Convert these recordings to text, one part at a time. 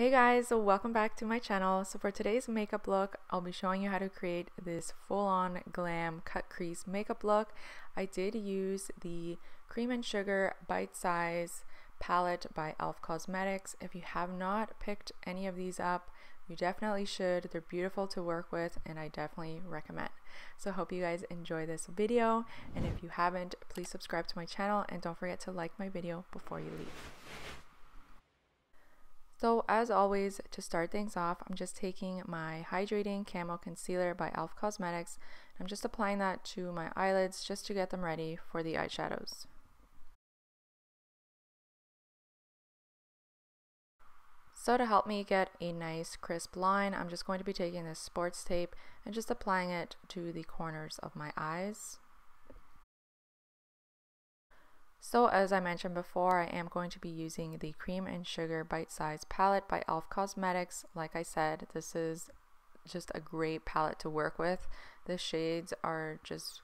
Hey guys, so welcome back to my channel. So for today's makeup look, I'll be showing you how to create this full-on glam cut crease makeup look. I did use the Cream and Sugar Bite Size palette by e.l.f. Cosmetics. If you have not picked any of these up, you definitely should. They're beautiful to work with and I definitely recommend. So hope you guys enjoy this video and if you haven't, please subscribe to my channel and don't forget to like my video before you leave. So as always, to start things off, I'm just taking my Hydrating Camo Concealer by e.l.f. Cosmetics. I'm just applying that to my eyelids just to get them ready for the eyeshadows. So to help me get a nice crisp line, I'm just going to be taking this sports tape and just applying it to the corners of my eyes. So as I mentioned before, I am going to be using the Cream and Sugar Bite Size palette by e.l.f. Cosmetics. Like I said, this is just a great palette to work with. The shades are just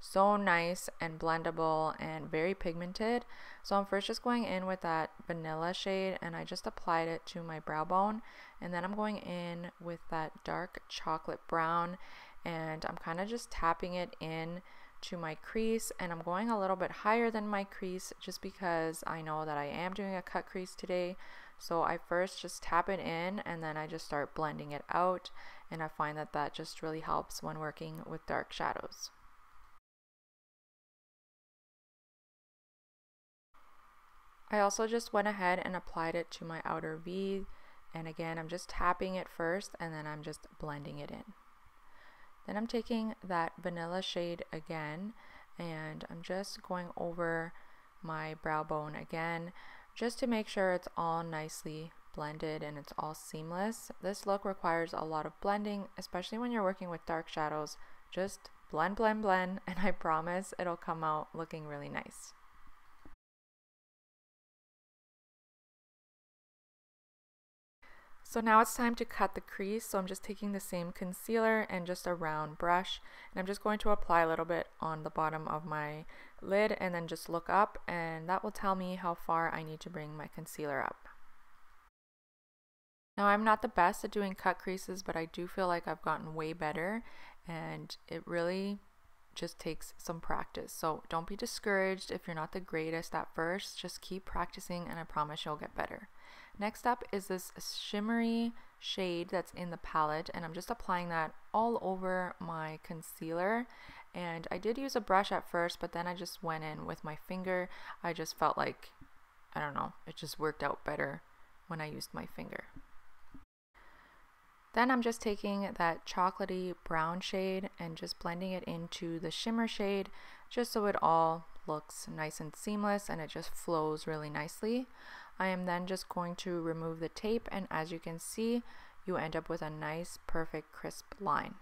so nice and blendable and very pigmented. So I'm first just going in with that vanilla shade and I just applied it to my brow bone. And then I'm going in with that dark chocolate brown and I'm kind of just tapping it in to my crease and I'm going a little bit higher than my crease just because I know that I am doing a cut crease today. So I first just tap it in and then I just start blending it out and I find that that just really helps when working with dark shadows. I also just went ahead and applied it to my outer V and again I'm just tapping it first and then I'm just blending it in. Then I'm taking that vanilla shade again and I'm just going over my brow bone again just to make sure it's all nicely blended and it's all seamless. This look requires a lot of blending, especially when you're working with dark shadows. Just blend, blend, blend, and I promise it'll come out looking really nice. So now it's time to cut the crease. So I'm just taking the same concealer and just a round brush. And I'm just going to apply a little bit on the bottom of my lid and then just look up and that will tell me how far I need to bring my concealer up. Now I'm not the best at doing cut creases, but I do feel like I've gotten way better and it really just takes some practice. So don't be discouraged if you're not the greatest at first. Just keep practicing and I promise you'll get better. Next up is this shimmery shade that's in the palette and I'm just applying that all over my concealer and I did use a brush at first but then I just went in with my finger. I just felt like, I don't know, it just worked out better when I used my finger. Then I'm just taking that chocolatey brown shade and just blending it into the shimmer shade just so it all looks nice and seamless and it just flows really nicely. I am then just going to remove the tape and as you can see you end up with a nice perfect crisp line.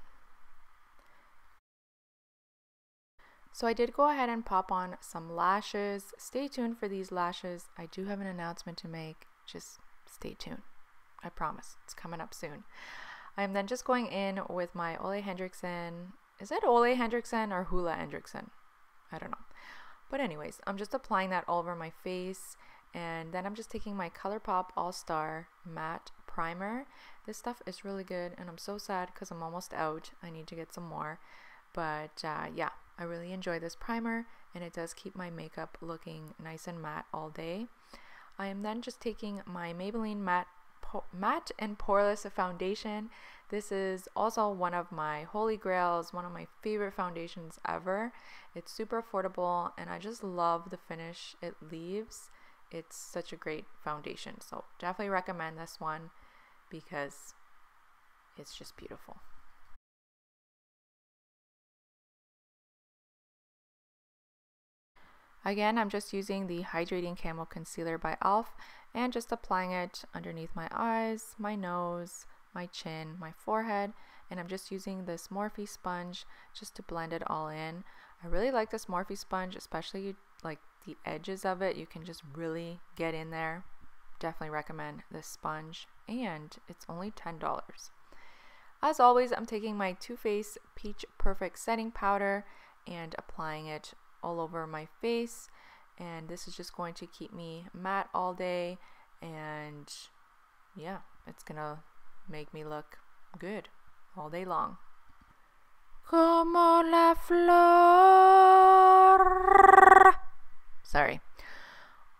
So I did go ahead and pop on some lashes. Stay tuned for these lashes. I do have an announcement to make. Just stay tuned. I promise. It's coming up soon. I'm then just going in with my Ole Hendrickson. Is it Ole Hendrickson or Hula Hendrickson? I don't know. But anyways, I'm just applying that all over my face. And then I'm just taking my ColourPop All-Star Matte Primer. This stuff is really good and I'm so sad because I'm almost out. I need to get some more. But uh, yeah, I really enjoy this primer and it does keep my makeup looking nice and matte all day. I am then just taking my Maybelline Matte matte and poreless foundation. This is also one of my holy grails, one of my favorite foundations ever. It's super affordable and I just love the finish it leaves. It's such a great foundation. So definitely recommend this one because it's just beautiful. Again, I'm just using the Hydrating Camo Concealer by e.l.f. and just applying it underneath my eyes, my nose, my chin, my forehead, and I'm just using this Morphe sponge just to blend it all in. I really like this Morphe sponge, especially like the edges of it. You can just really get in there. Definitely recommend this sponge, and it's only $10. As always, I'm taking my Too Faced Peach Perfect Setting Powder and applying it all over my face and this is just going to keep me matte all day and yeah, it's gonna make me look good all day long. Como la flor. Sorry.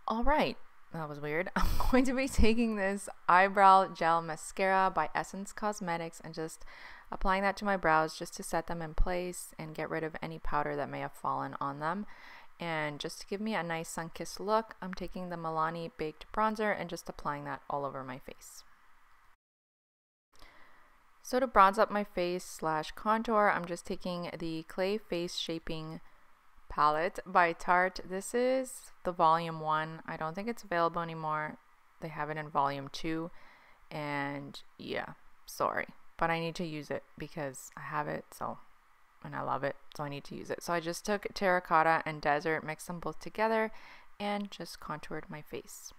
All right, that was weird. I'm going to be taking this eyebrow gel mascara by Essence Cosmetics and just applying that to my brows just to set them in place and get rid of any powder that may have fallen on them. And just to give me a nice sun-kissed look, I'm taking the Milani Baked Bronzer and just applying that all over my face. So to bronze up my face slash contour, I'm just taking the Clay Face Shaping palette by Tarte. This is the volume one. I don't think it's available anymore. They have it in volume two. And yeah, sorry. But I need to use it because I have it. So and I love it, so I need to use it. So I just took terracotta and desert, mixed them both together, and just contoured my face.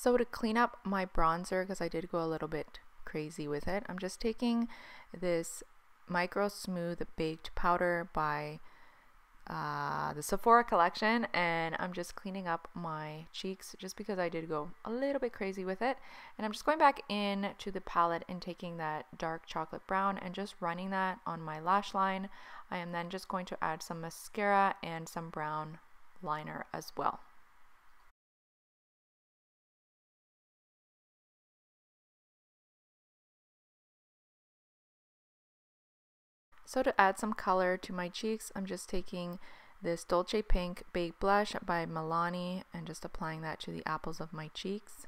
So to clean up my bronzer, because I did go a little bit crazy with it, I'm just taking this Micro Smooth Baked Powder by uh, the Sephora collection and I'm just cleaning up my cheeks just because I did go a little bit crazy with it. And I'm just going back in to the palette and taking that dark chocolate brown and just running that on my lash line. I am then just going to add some mascara and some brown liner as well So to add some color to my cheeks, I'm just taking this Dolce Pink Baked Blush by Milani and just applying that to the apples of my cheeks.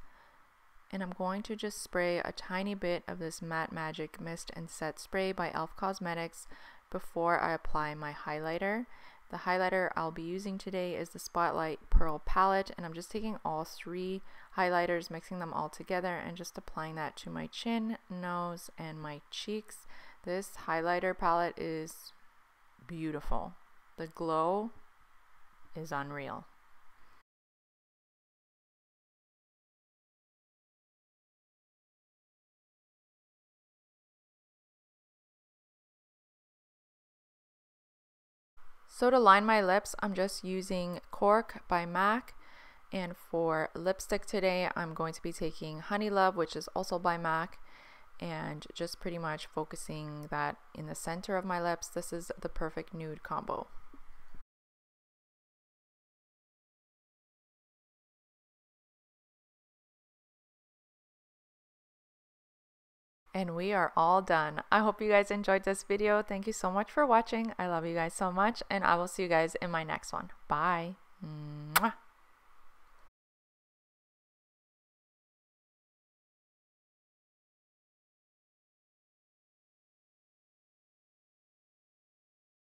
And I'm going to just spray a tiny bit of this Matte Magic Mist and Set Spray by e.l.f. Cosmetics before I apply my highlighter. The highlighter I'll be using today is the Spotlight Pearl Palette and I'm just taking all three highlighters, mixing them all together and just applying that to my chin, nose, and my cheeks. This highlighter palette is beautiful. The glow is unreal. So to line my lips, I'm just using Cork by MAC. And for lipstick today, I'm going to be taking Honey Love, which is also by MAC and just pretty much focusing that in the center of my lips. This is the perfect nude combo. And we are all done. I hope you guys enjoyed this video. Thank you so much for watching. I love you guys so much and I will see you guys in my next one. Bye. Mwah.